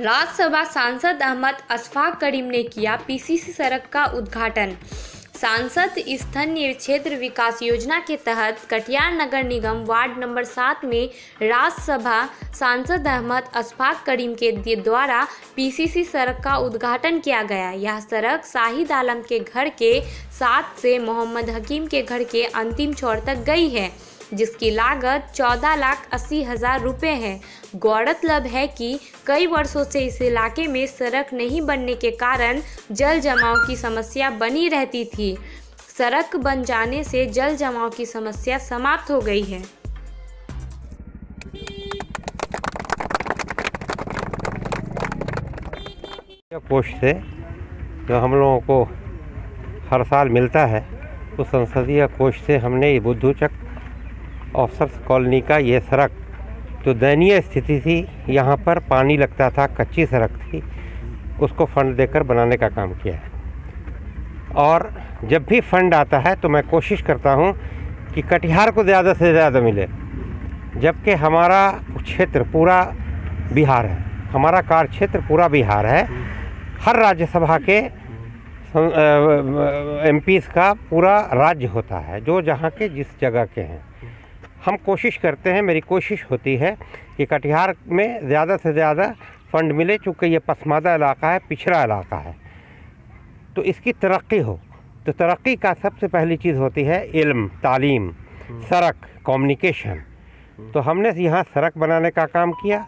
राज्यसभा सांसद अहमद अशफाक करीम ने किया पीसीसी सड़क का उद्घाटन। सांसद स्थानीय क्षेत्र विकास योजना के तहत कटिहार नगर निगम वार्ड नंबर सात में राज्यसभा सांसद अहमद अशफाक करीम के द्वारा पीसीसी सड़क का उद्घाटन किया गया। यह सड़क शाहिद आलम के घर के साथ से मोहम्मद हकीम के घर के अंतिम छोर तक गई है। जिसकी लागत चौदह लाख अस्सी हज़ार रुपये है। गौरतलब है कि कई वर्षों से इस इलाके में सड़क नहीं बनने के कारण जल जमाव की समस्या बनी रहती थी। सड़क बन जाने से जल जमाव की समस्या समाप्त हो गई है। कोष से जो हम लोगों को हर साल मिलता है। उस संसदीय कोष से हमने ये बुद्धूचक ऑफिसर्स कॉलोनी का ये सड़क, जो दयनीय स्थिति थी, यहाँ पर पानी लगता था, कच्ची सड़क थी, उसको फंड देकर बनाने का काम किया है। और जब भी फंड आता है तो मैं कोशिश करता हूँ कि कटिहार को ज़्यादा से ज़्यादा मिले, जबकि हमारा क्षेत्र पूरा बिहार है। हमारा कार्य क्षेत्र पूरा बिहार है। हर राज्यसभा के एम का पूरा राज्य होता है, जो जहाँ के जिस जगह के हैं। हम कोशिश करते हैं मेरी कोशिश होती है कि कटिहार में ज़्यादा से ज़्यादा फंड मिले चूँकि ये पसमादा इलाका है पिछड़ा इलाका है। तो इसकी तरक्की हो। तो तरक्की का सबसे पहली चीज़ होती है इल्म तालीम सड़क कम्युनिकेशन। तो हमने यहाँ सड़क बनाने का काम किया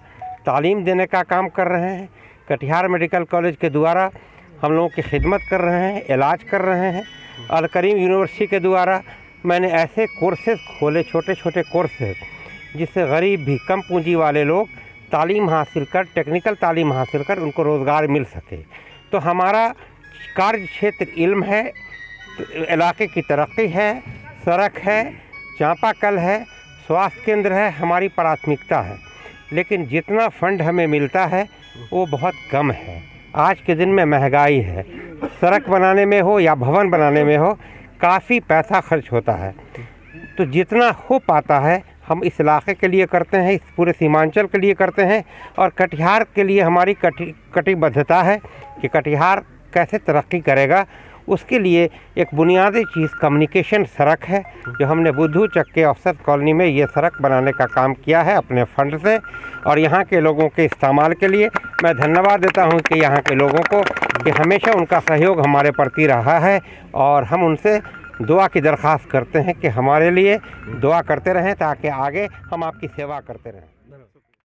तालीम देने का काम कर रहे हैं। कटिहार मेडिकल कॉलेज के द्वारा हम लोगों की खिदमत कर रहे हैं इलाज कर रहे हैं। अलकरीम यूनिवर्सिटी के द्वारा मैंने ऐसे कोर्सेज खोले छोटे छोटे कोर्सेज जिससे गरीब भी, कम पूंजी वाले लोग तालीम हासिल कर टेक्निकल तालीम हासिल कर, उनको रोज़गार मिल सके। तो हमारा कार्य क्षेत्र इल्म है, इलाके की तरक्की है, सड़क है चापाकल है, स्वास्थ्य केंद्र है, हमारी प्राथमिकता है। लेकिन जितना फंड हमें मिलता है, वो बहुत कम है। आज के दिन में महँगाई है। सड़क बनाने में हो या भवन बनाने में हो काफ़ी पैसा खर्च होता है। तो जितना हो पाता है, हम इस इलाके के लिए करते हैं, इस पूरे सीमांचल के लिए करते हैं और कटिहार के लिए हमारी कटि, कटिबद्धता है कि कटिहार कैसे तरक्की करेगा। उसके लिए एक बुनियादी चीज़ कम्युनिकेशन सड़क है, जो हमने बुद्धू चक्के अफसर कॉलोनी में ये सड़क बनाने का काम किया है अपने फंड से। और यहाँ के लोगों के इस्तेमाल के लिए मैं धन्यवाद देता हूँ कि यहाँ के लोगों को कि हमेशा उनका सहयोग हमारे प्रति रहा है और हम उनसे दुआ की दरख्वास्त करते हैं कि हमारे लिए दुआ करते रहें ताकि आगे हम आपकी सेवा करते रहें।